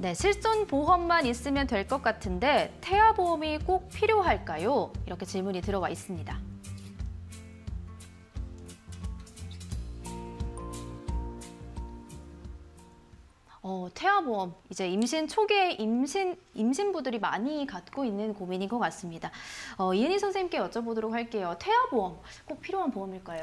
네, 실손 보험만 있으면 될 것 같은데 태아 보험이 꼭 필요할까요? 이렇게 질문이 들어와 있습니다. 어, 태아보험 이제 임신 초기에 임신 임신부들이 많이 갖고 있는 고민인 것 같습니다. 어, 이은희 선생님께 여쭤보도록 할게요. 태아보험 꼭 필요한 보험일까요?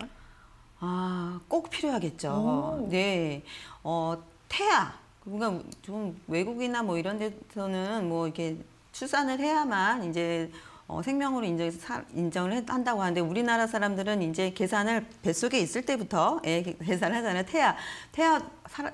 아, 꼭 필요하겠죠. 오. 네. 어, 태아. 그러니까 좀 외국이나 뭐 이런 데서는 뭐 이렇게 출산을 해야만 이제 어, 생명으로 인정, 사, 인정을 해- 한다고 하는데 우리나라 사람들은 이제 계산을 뱃속에 있을 때부터 예, 계산을 하잖아요. 태아. 태아 사,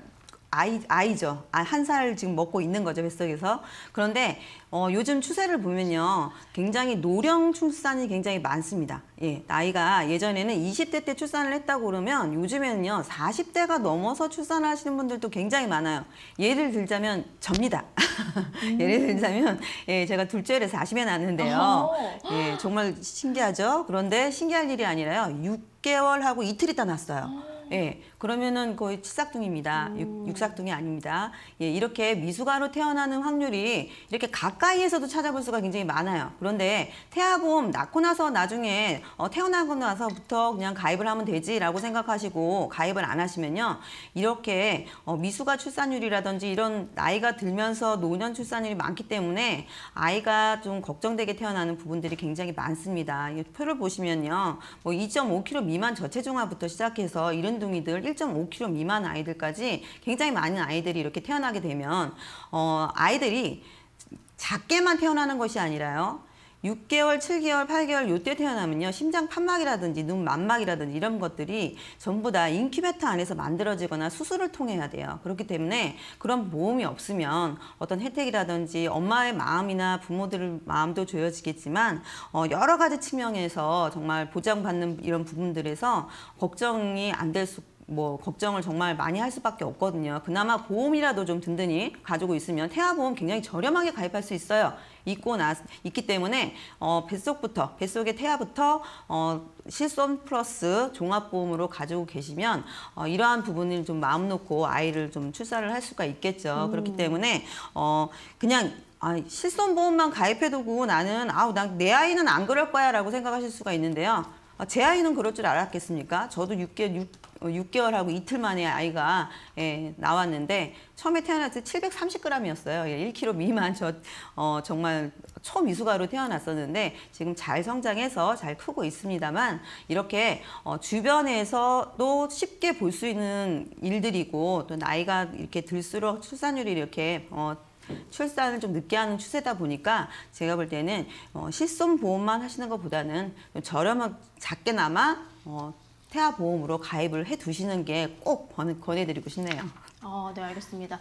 아이, 아이죠. 아, 한살 지금 먹고 있는 거죠, 뱃속에서. 그런데 어, 요즘 추세를 보면요. 굉장히 노령 출산이 굉장히 많습니다. 예, 나이가 예전에는 20대 때 출산을 했다고 그러면 요즘에는요. 40대가 넘어서 출산을 하시는 분들도 굉장히 많아요. 예를 들자면 접니다. 예를 들자면 예, 제가 둘째를 40에 낳았는데요. 어. 예, 정말 신기하죠? 그런데 신기할 일이 아니라요. 6개월하고 이틀 있다 났어요. 예, 그러면은 거의 칠삭둥입니다. 육, 육삭둥이 아닙니다. 예, 이렇게 미숙아로 태어나는 확률이 이렇게 가까이에서도 찾아볼 수가 굉장히 많아요. 그런데 태아보험 낳고 나서 나중에 어, 태어나고 나서부터 그냥 가입을 하면 되지라고 생각하시고 가입을 안 하시면요. 이렇게 어, 미숙아 출산율이라든지 이런 나이가 들면서 노년 출산율이 많기 때문에 아이가 좀 걱정되게 태어나는 부분들이 굉장히 많습니다. 이 표를 보시면요. 뭐 2.5kg 미만 저체중아부터 시작해서 이른둥이들 1.5kg 미만 아이들까지 굉장히 많은 아이들이 이렇게 태어나게 되면 어, 아이들이 작게만 태어나는 것이 아니라요. 6개월, 7개월, 8개월 요때 태어나면요. 심장 판막이라든지 눈 망막이라든지 이런 것들이 전부 다 인큐베이터 안에서 만들어지거나 수술을 통해야 돼요. 그렇기 때문에 그런 보험이 없으면 어떤 혜택이라든지 엄마의 마음이나 부모들의 마음도 조여지겠지만 어, 여러 가지 측면에서 정말 보장받는 이런 부분들에서 걱정이 안될 수, 뭐 걱정을 정말 많이 할 수밖에 없거든요. 그나마 보험이라도 좀 든든히 가지고 있으면 태아보험 굉장히 저렴하게 가입할 수 있어요. 있고 나 있기 때문에 어, 뱃속부터 뱃속의 태아부터 어, 실손 플러스 종합보험으로 가지고 계시면 어, 이러한 부분을 좀 마음 놓고 아이를 좀 출산을 할 수가 있겠죠. 그렇기 때문에 어, 그냥 아, 실손보험만 가입해두고 나는 아우 난 내 아이는 안 그럴 거야라고 생각하실 수가 있는데요. 아, 제 아이는 그럴 줄 알았겠습니까? 저도 6개월, 6, 6개월하고 이틀 만에 아이가 예, 나왔는데 처음에 태어났을 때 730g이었어요. 예, 1kg 미만 저 어, 정말 초미숙아로 태어났었는데 지금 잘 성장해서 잘 크고 있습니다만 이렇게 어, 주변에서도 쉽게 볼 수 있는 일들이고 또 나이가 이렇게 들수록 출산율이 이렇게 어, 출산을 좀 늦게 하는 추세다 보니까 제가 볼 때는 어, 실손 보험만 하시는 것보다는 좀 저렴한 작게나마 어, 태아 보험으로 가입을 해 두시는 게 꼭 권해드리고 싶네요. 아, 네, 알겠습니다.